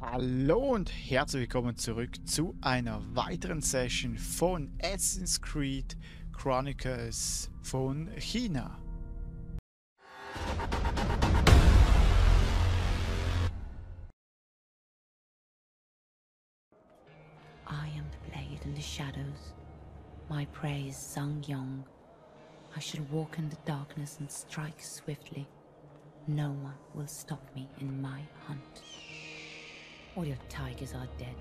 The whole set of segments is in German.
Hallo und herzlich willkommen zurück zu einer weiteren Session von Assassin's Creed Chronicles von China. I am the blade in the shadows. My prey is Zhang Yong. I should walk in the darkness and strike swiftly. No one will stop me in my hunt. All your tigers are dead.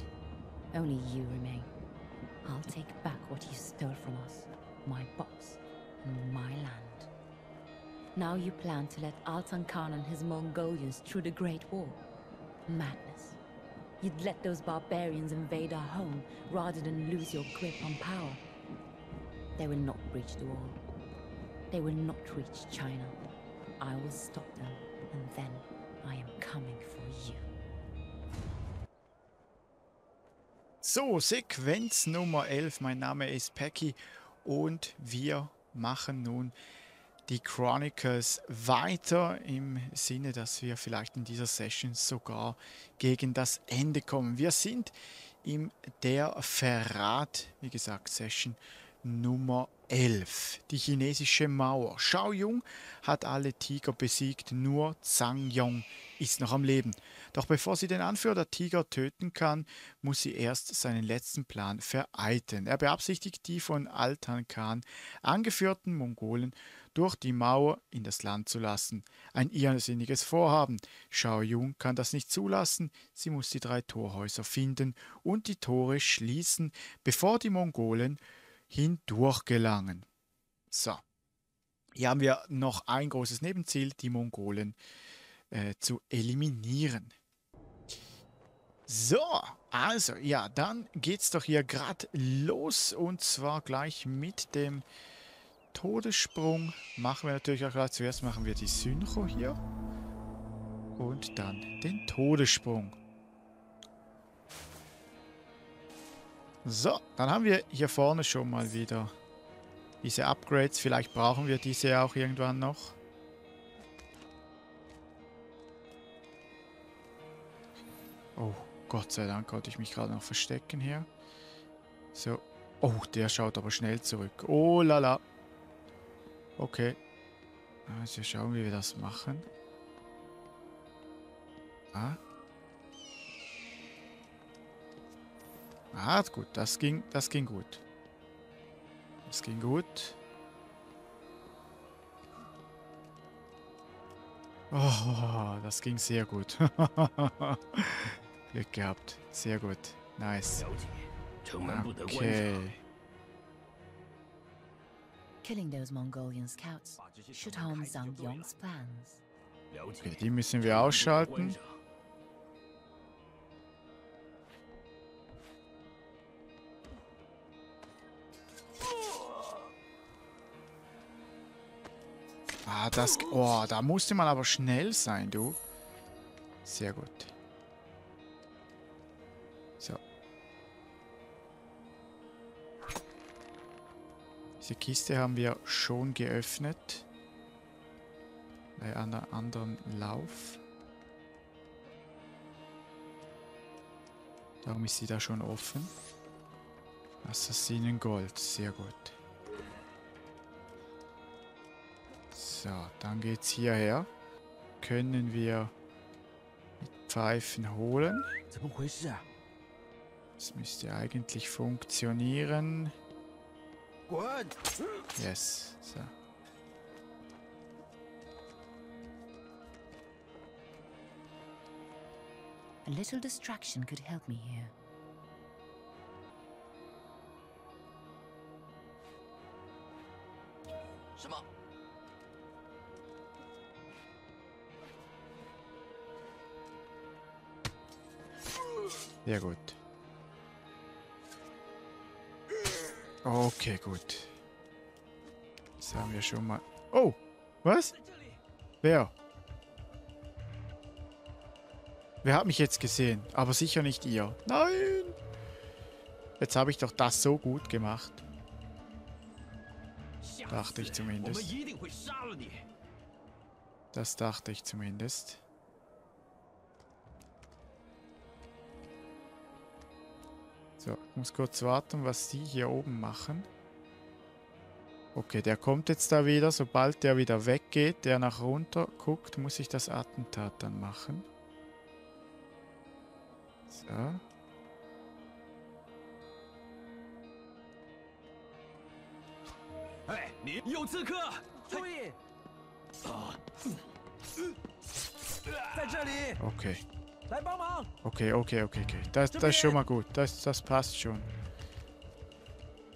Only you remain. I'll take back what you stole from us. My box and my land. Now you plan to let Altan Khan and his Mongolians through the Great War. Madness. You'd let those barbarians invade our home rather than lose your grip on power. They will not breach the wall. They will not reach China. I will stop them, and then I am coming for you. So, Sequenz Nummer 11. Mein Name ist Pecky und wir machen nun die Chronicles weiter im Sinne, dass wir vielleicht in dieser Session sogar gegen das Ende kommen. Wir sind im Der Verrat, wie gesagt, Session Nummer 11. Die chinesische Mauer. Shao Jung hat alle Tiger besiegt, nur Zhang Yong ist noch am Leben. Doch bevor sie den Anführer der Tiger töten kann, muss sie erst seinen letzten Plan vereiteln. Er beabsichtigt, die von Altan Khan angeführten Mongolen durch die Mauer in das Land zu lassen. Ein irrsinniges Vorhaben. Shao Jung kann das nicht zulassen. Sie muss die drei Torhäuser finden und die Tore schließen, bevor die Mongolen hindurch gelangen. So. Hier haben wir noch ein großes Nebenziel, die Mongolen äh, zu eliminieren. So, also, ja, dann geht's doch hier gerade los und zwar gleich mit dem Todessprung. Machen wir natürlich auch gleich. Zuerst machen wir die Synchro hier und dann den Todessprung. So, dann haben wir hier vorne schon mal wieder diese Upgrades. Vielleicht brauchen wir diese auch irgendwann noch. Oh, Gott sei Dank konnte ich mich gerade noch verstecken hier. So. Oh, der schaut aber schnell zurück. Oh lala. Okay. Also schauen, wie wir das machen. Ah. Ah, gut. Das ging, das ging gut. Das ging gut. Oh, das ging sehr gut. Glück gehabt. Sehr gut. Nice. Okay. Killing those Mongolian scouts should harm Zhang Yong's plans. Okay, die müssen wir ausschalten. Ah, das... Oh, da musste man aber schnell sein, du. Sehr gut. Diese Kiste haben wir schon geöffnet. Bei einer anderen Lauf. Darum ist sie da schon offen. Assassinengold, sehr gut. So, dann geht's hierher. Können wir mit Pfeifen holen. Das müsste eigentlich funktionieren. Yes. So. A little distraction could help me here. Sehr gut. Okay, gut. Das haben wir schon mal... Oh! Was? Wer? Wer hat mich jetzt gesehen? Aber sicher nicht ihr. Nein! Jetzt habe ich doch das so gut gemacht. Dachte ich zumindest. Das dachte ich zumindest. So, ich muss kurz warten, was die hier oben machen. Okay, der kommt jetzt da wieder. Sobald der wieder weggeht, der nach runter guckt, muss ich das Attentat dann machen. So. Hey, 你有刺客！注意！在这里， Okay. Okay, okay, okay, okay. Das, das ist schon mal gut. Das, das passt schon.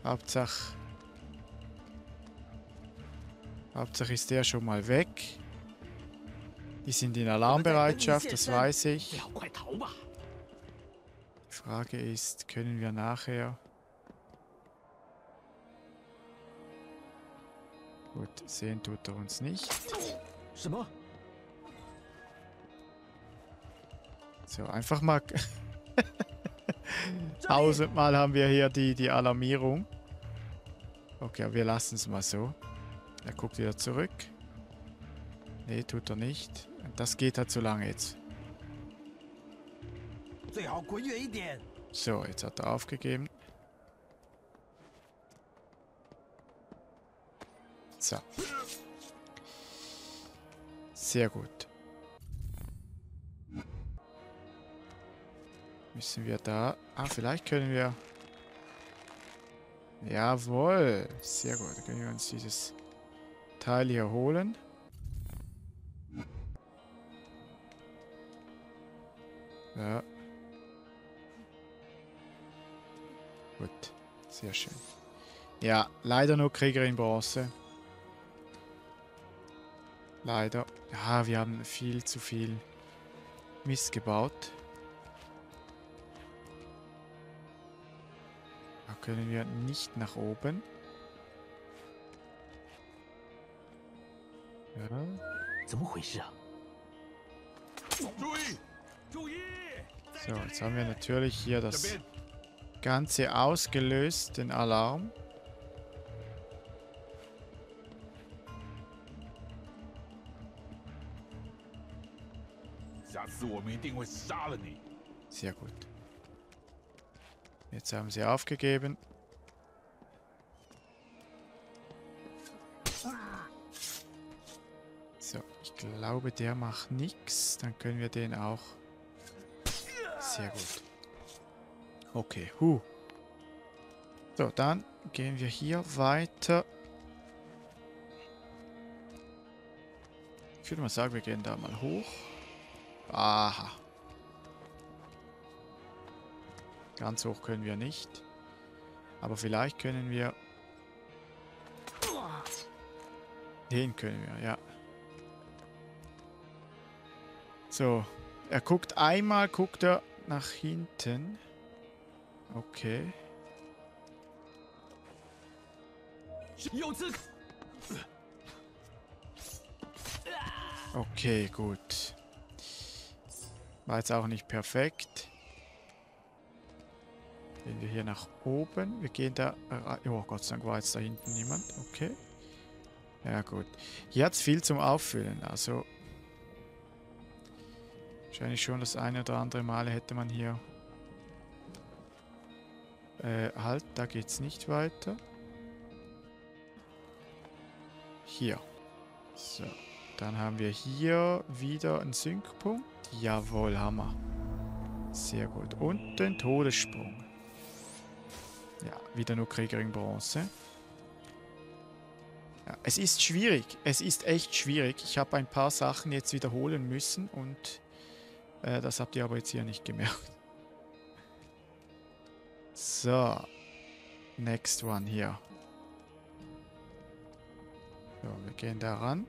Hauptsache... Hauptsache ist der schon mal weg. Die sind in Alarmbereitschaft, das weiß ich. Die Frage ist, können wir nachher... Gut, sehen tut er uns nicht. Ja, einfach mal... Tausendmal haben wir hier die, die Alarmierung. Okay, wir lassen es mal so. Er guckt wieder zurück. Nee, tut er nicht. Das geht halt zu so lange jetzt. So, jetzt hat er aufgegeben. So. Sehr gut. Müssen wir da... Ah, vielleicht können wir... Jawohl. Sehr gut. Dann können wir uns dieses Teil hier holen. Ja. Gut, sehr schön. Ja, leider nur Kriegerin Bronze. Leider. Ja, wir haben viel zu viel Mist gebaut. können wir nicht nach oben. Ja. So, jetzt haben wir natürlich hier das Ganze ausgelöst, den Alarm. Sehr gut. Jetzt haben sie aufgegeben. So, ich glaube, der macht nichts. Dann können wir den auch... Sehr gut. Okay, huh. So, dann gehen wir hier weiter. Ich würde mal sagen, wir gehen da mal hoch. Aha. Ganz hoch können wir nicht. Aber vielleicht können wir... Den können wir, ja. So. Er guckt einmal, guckt er nach hinten. Okay. Okay, gut. War jetzt auch nicht perfekt. Gehen wir hier nach oben. Wir gehen da... Oh, Gott sei Dank war jetzt da hinten niemand. Okay. Ja, gut. Hier hat es viel zum Auffüllen. Also... Wahrscheinlich schon das eine oder andere Mal hätte man hier... Äh, halt, da geht's nicht weiter. Hier. So. Dann haben wir hier wieder einen Synkpunkt. Jawohl, Hammer. Sehr gut. Und den Todessprung. Ja, wieder nur Kriegerin Bronze. Ja, es ist schwierig. Es ist echt schwierig. Ich habe ein paar Sachen jetzt wiederholen müssen und äh, das habt ihr aber jetzt hier nicht gemerkt. So. Next one hier. So, wir gehen da ran.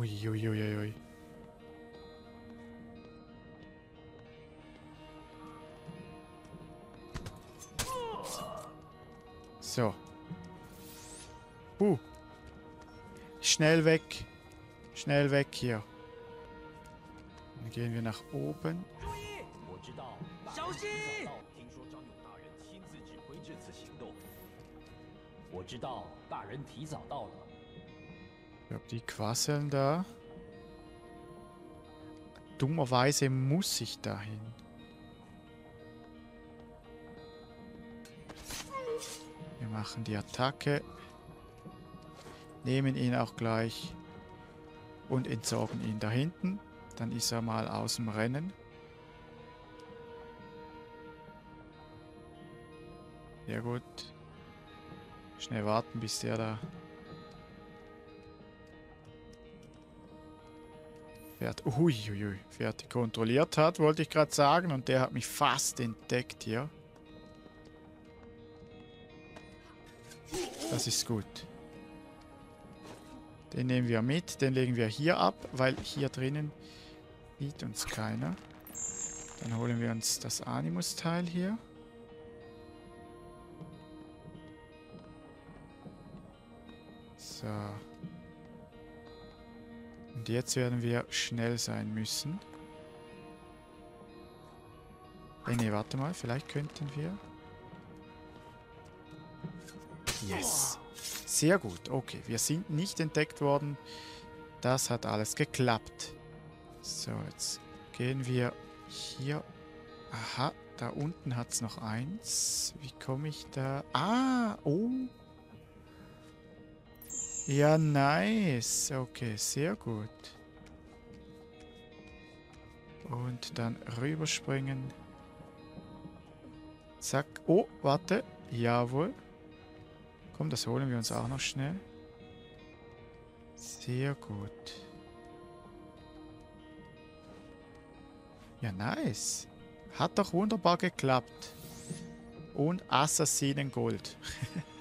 Ui, ui, ui. So. Uh. Schnell weg. Schnell weg hier. Dann gehen wir nach oben. 我 Ich glaube, die quasseln da. Dummerweise muss ich dahin. Wir machen die Attacke. Nehmen ihn auch gleich und entsorgen ihn da hinten. Dann ist er mal aus dem Rennen. Sehr gut. Schnell warten, bis der da Fährt, uiuiui, fertig kontrolliert hat, wollte ich gerade sagen. Und der hat mich fast entdeckt hier. Das ist gut. Den nehmen wir mit, den legen wir hier ab, weil hier drinnen sieht uns keiner. Dann holen wir uns das Animus-Teil hier. So. Und jetzt werden wir schnell sein müssen. Äh, nee, warte mal, vielleicht könnten wir... Yes. Sehr gut. Okay, wir sind nicht entdeckt worden. Das hat alles geklappt. So, jetzt gehen wir hier. Aha, da unten hat es noch eins. Wie komme ich da? Ah, oh. Ja, nice. Okay, sehr gut. Und dann rüberspringen. Zack. Oh, warte. Jawohl. Komm, das holen wir uns auch noch schnell. Sehr gut. Ja, nice. Hat doch wunderbar geklappt. Und Assassinen Gold.